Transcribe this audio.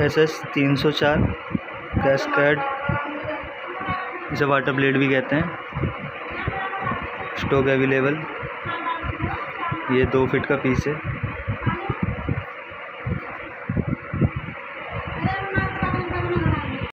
S S तीन सौ चार, कैस्कैड, इसे वाटर ब्लेड भी कहते हैं। स्टॉक अवेलेबल ये दो फिट का पीस है।